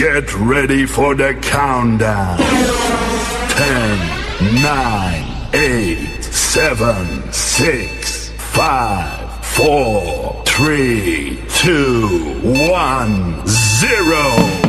Get ready for the countdown. 10, 9, 8, 7, 6, 5, 4, 3, 2, 1, 0.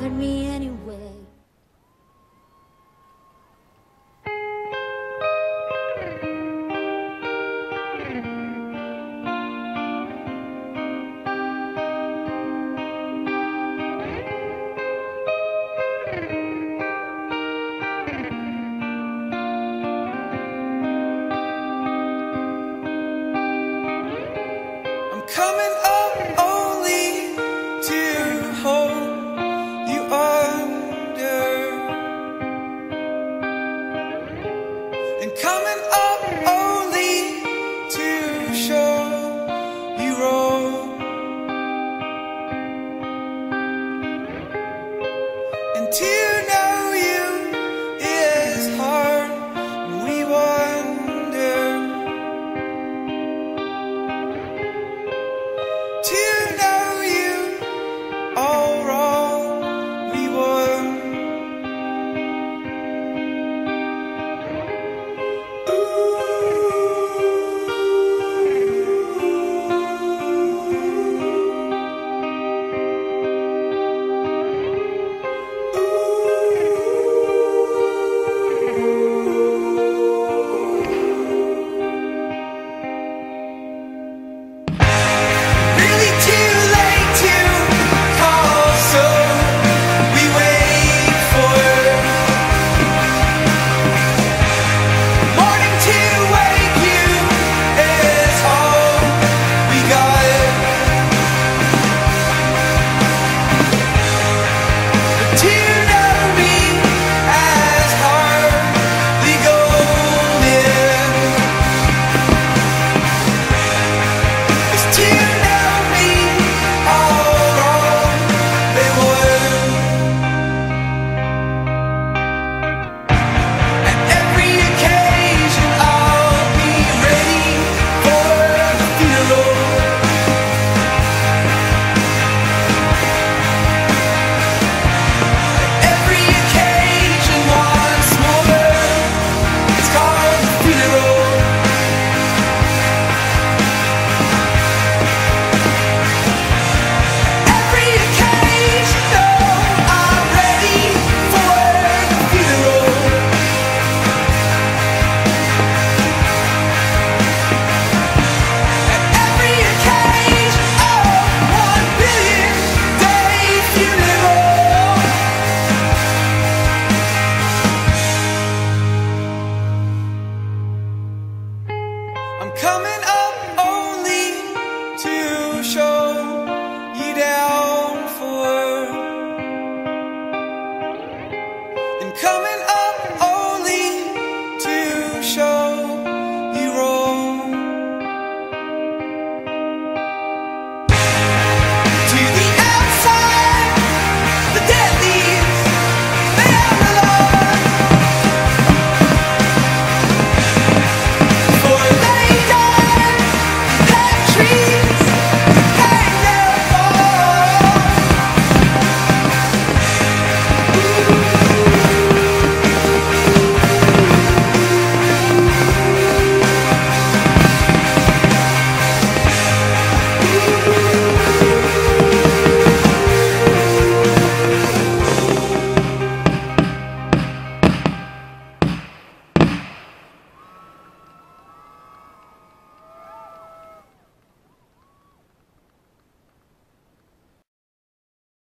bothered me